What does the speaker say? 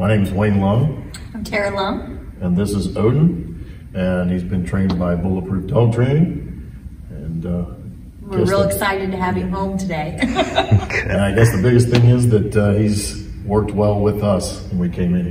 My name is Wayne Lung, I'm Tara Lung. and this is Oden, and he's been trained by Bulletproof Dog Training. And, uh, We're real that- excited to have him home today. And I guess the biggest thing is that uh, he's worked well with us when we came in here.